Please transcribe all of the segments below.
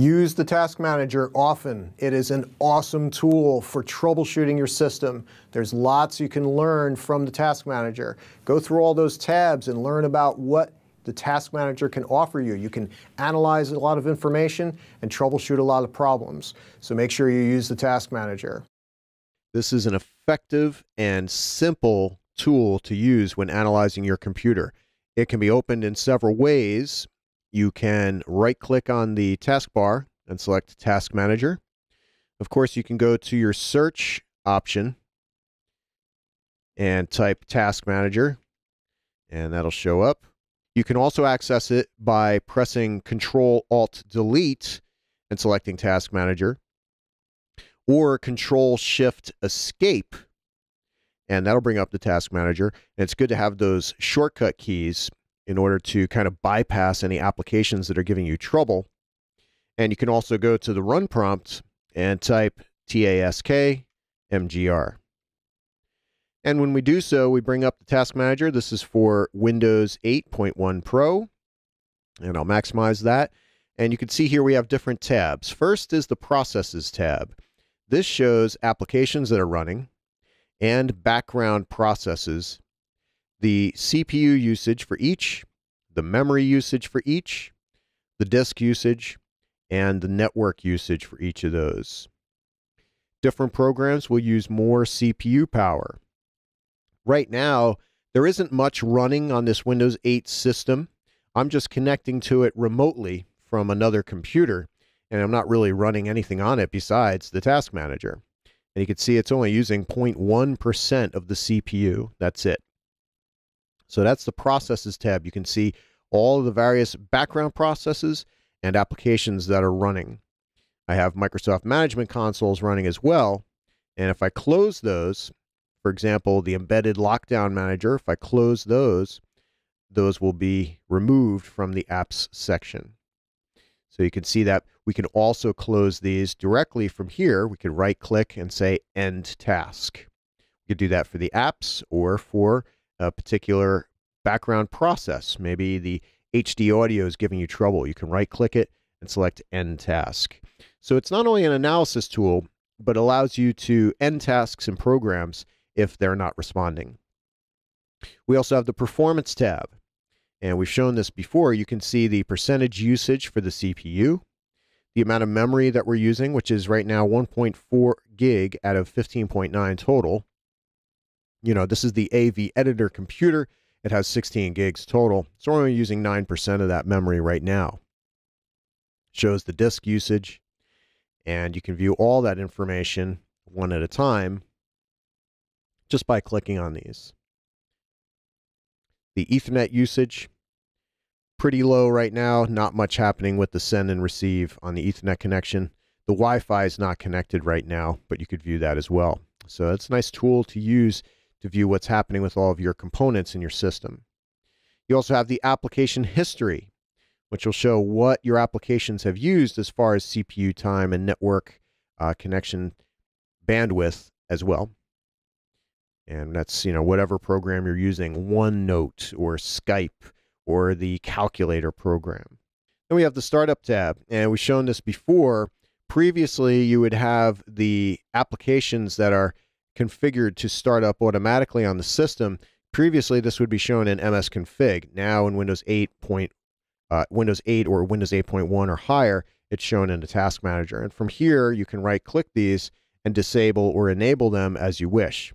Use the Task Manager often. It is an awesome tool for troubleshooting your system. There's lots you can learn from the Task Manager. Go through all those tabs and learn about what the Task Manager can offer you. You can analyze a lot of information and troubleshoot a lot of problems. So make sure you use the Task Manager. This is an effective and simple tool to use when analyzing your computer. It can be opened in several ways you can right click on the taskbar and select Task Manager. Of course, you can go to your search option and type Task Manager, and that'll show up. You can also access it by pressing Control Alt Delete and selecting Task Manager, or Control Shift Escape, and that'll bring up the Task Manager. And it's good to have those shortcut keys in order to kind of bypass any applications that are giving you trouble. And you can also go to the run prompt and type task mgr. And when we do so, we bring up the task manager. This is for Windows 8.1 Pro. And I'll maximize that. And you can see here we have different tabs. First is the processes tab. This shows applications that are running and background processes the CPU usage for each, the memory usage for each, the disk usage, and the network usage for each of those. Different programs will use more CPU power. Right now, there isn't much running on this Windows 8 system. I'm just connecting to it remotely from another computer, and I'm not really running anything on it besides the Task Manager. And you can see it's only using 0.1% of the CPU. That's it. So that's the processes tab. You can see all the various background processes and applications that are running. I have Microsoft Management Consoles running as well. And if I close those, for example, the embedded lockdown manager, if I close those, those will be removed from the apps section. So you can see that we can also close these directly from here. We can right click and say end task. We could do that for the apps or for a particular background process. Maybe the HD audio is giving you trouble. You can right click it and select End Task. So it's not only an analysis tool, but allows you to end tasks and programs if they're not responding. We also have the Performance tab. And we've shown this before. You can see the percentage usage for the CPU, the amount of memory that we're using, which is right now 1.4 gig out of 15.9 total, you know, this is the AV editor computer. It has 16 gigs total. So we're only using 9% of that memory right now. Shows the disk usage, and you can view all that information one at a time just by clicking on these. The Ethernet usage, pretty low right now. Not much happening with the send and receive on the Ethernet connection. The Wi-Fi is not connected right now, but you could view that as well. So it's a nice tool to use to view what's happening with all of your components in your system. You also have the application history, which will show what your applications have used as far as CPU time and network uh, connection bandwidth as well. And that's, you know, whatever program you're using, OneNote or Skype or the calculator program. Then we have the startup tab, and we've shown this before. Previously, you would have the applications that are configured to start up automatically on the system. Previously, this would be shown in MS Config. Now, in Windows 8. Point, uh, Windows 8 or Windows 8.1 or higher, it's shown in the Task Manager. And from here, you can right-click these and disable or enable them as you wish.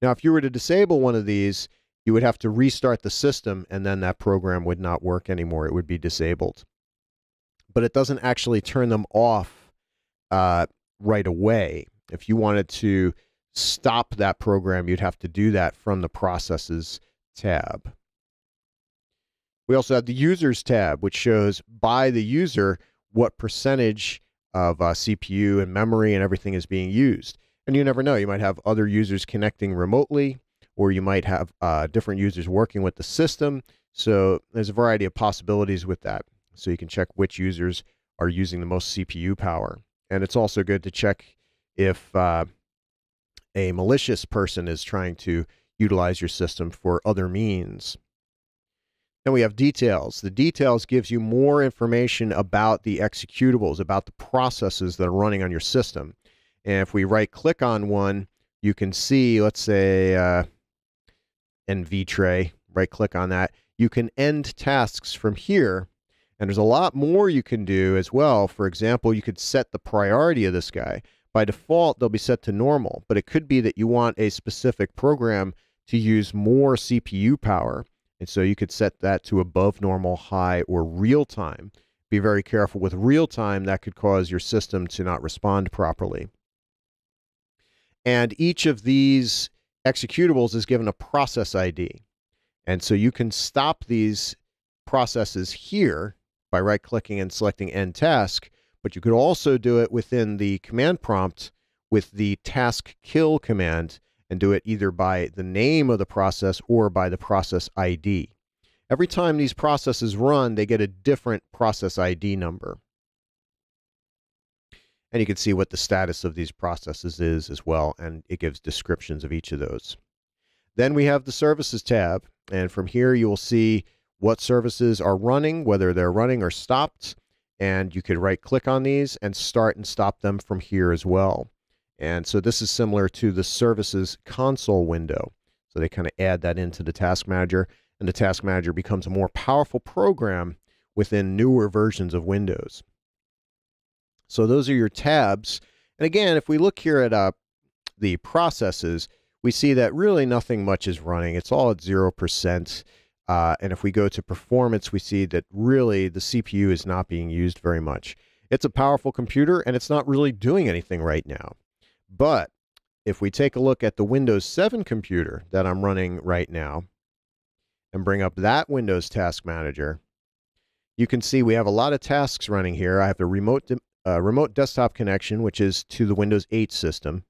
Now, if you were to disable one of these, you would have to restart the system, and then that program would not work anymore. It would be disabled. But it doesn't actually turn them off uh, right away. If you wanted to stop that program, you'd have to do that from the Processes tab. We also have the Users tab, which shows by the user what percentage of uh, CPU and memory and everything is being used. And you never know, you might have other users connecting remotely, or you might have uh, different users working with the system. So there's a variety of possibilities with that. So you can check which users are using the most CPU power. And it's also good to check if uh, a malicious person is trying to utilize your system for other means. Then we have details. The details gives you more information about the executables, about the processes that are running on your system. And if we right click on one, you can see, let's say, uh, NVTray, right click on that. You can end tasks from here. And there's a lot more you can do as well. For example, you could set the priority of this guy. By default, they'll be set to normal, but it could be that you want a specific program to use more CPU power. And so you could set that to above normal, high, or real time. Be very careful with real time, that could cause your system to not respond properly. And each of these executables is given a process ID. And so you can stop these processes here by right clicking and selecting end task, but you could also do it within the command prompt with the task kill command and do it either by the name of the process or by the process ID. Every time these processes run, they get a different process ID number. And you can see what the status of these processes is as well, and it gives descriptions of each of those. Then we have the Services tab, and from here you will see what services are running, whether they're running or stopped, and you could right click on these and start and stop them from here as well. And so this is similar to the Services console window. So they kind of add that into the Task Manager, and the Task Manager becomes a more powerful program within newer versions of Windows. So those are your tabs. And again, if we look here at uh, the processes, we see that really nothing much is running. It's all at 0%. Uh, and if we go to performance, we see that really the CPU is not being used very much. It's a powerful computer and it's not really doing anything right now. But if we take a look at the Windows 7 computer that I'm running right now and bring up that Windows Task Manager, you can see we have a lot of tasks running here. I have the remote uh, remote desktop connection, which is to the Windows 8 system.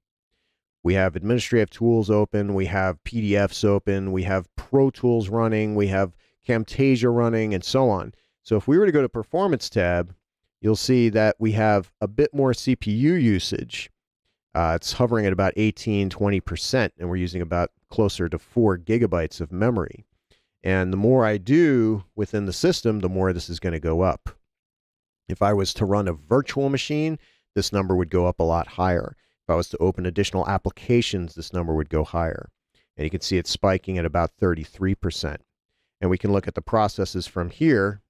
We have administrative tools open. We have PDFs open. We have Pro Tools running. We have Camtasia running, and so on. So if we were to go to Performance tab, you'll see that we have a bit more CPU usage. Uh, it's hovering at about 18, 20%, and we're using about closer to four gigabytes of memory. And the more I do within the system, the more this is going to go up. If I was to run a virtual machine, this number would go up a lot higher. If I was to open additional applications, this number would go higher. And you can see it's spiking at about 33%. And we can look at the processes from here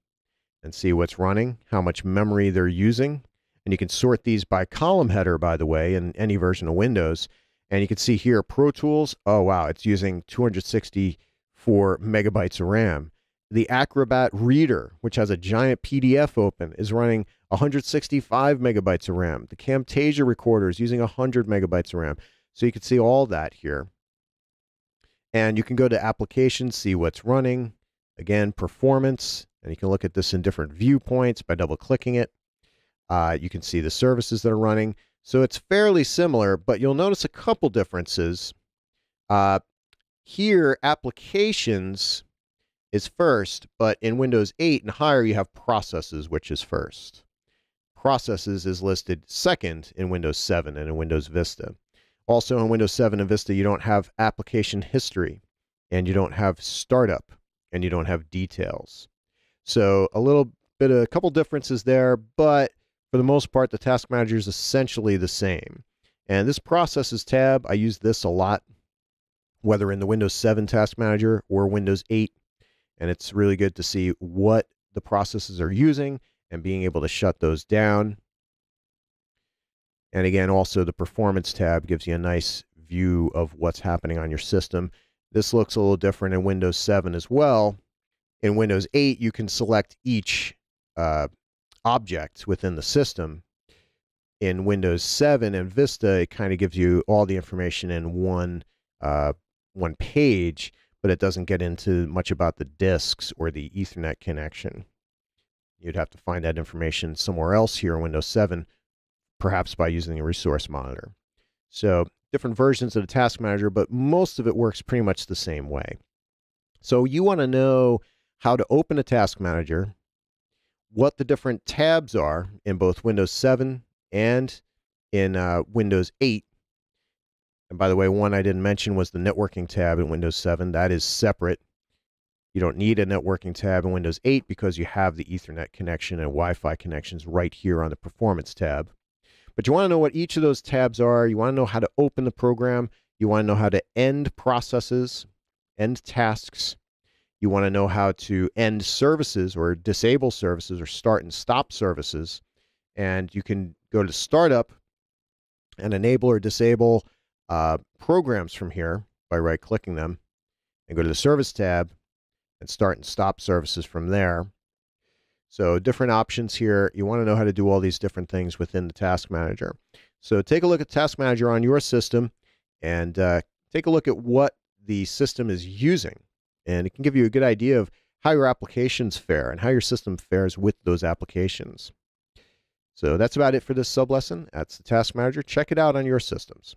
and see what's running, how much memory they're using. And you can sort these by column header, by the way, in any version of Windows. And you can see here, Pro Tools, oh wow, it's using 264 megabytes of RAM. The Acrobat Reader, which has a giant PDF open, is running 165 megabytes of RAM. The Camtasia recorder is using 100 megabytes of RAM. So you can see all that here. And you can go to applications, see what's running. Again, performance, and you can look at this in different viewpoints by double clicking it. Uh, you can see the services that are running. So it's fairly similar, but you'll notice a couple differences. Uh, here, applications is first, but in Windows 8 and higher, you have processes, which is first. Processes is listed second in Windows 7 and in Windows Vista. Also, in Windows 7 and Vista, you don't have application history, and you don't have startup, and you don't have details. So, a little bit, of, a couple differences there, but for the most part, the task manager is essentially the same. And this processes tab, I use this a lot, whether in the Windows 7 task manager or Windows 8 and it's really good to see what the processes are using and being able to shut those down. And again, also the performance tab gives you a nice view of what's happening on your system. This looks a little different in Windows 7 as well. In Windows 8, you can select each uh, object within the system. In Windows 7 and Vista, it kind of gives you all the information in one uh, one page but it doesn't get into much about the disks or the Ethernet connection. You'd have to find that information somewhere else here in Windows 7, perhaps by using a resource monitor. So different versions of the task manager, but most of it works pretty much the same way. So you want to know how to open a task manager, what the different tabs are in both Windows 7 and in uh, Windows 8 and by the way, one I didn't mention was the networking tab in Windows 7. That is separate. You don't need a networking tab in Windows 8 because you have the Ethernet connection and Wi Fi connections right here on the Performance tab. But you want to know what each of those tabs are. You want to know how to open the program. You want to know how to end processes, end tasks. You want to know how to end services or disable services or start and stop services. And you can go to Startup and enable or disable uh, programs from here by right clicking them and go to the Service tab and start and stop services from there. So different options here. You want to know how to do all these different things within the Task Manager. So take a look at Task Manager on your system and uh, take a look at what the system is using. And it can give you a good idea of how your applications fare and how your system fares with those applications. So that's about it for this sub lesson. That's the Task Manager. Check it out on your systems.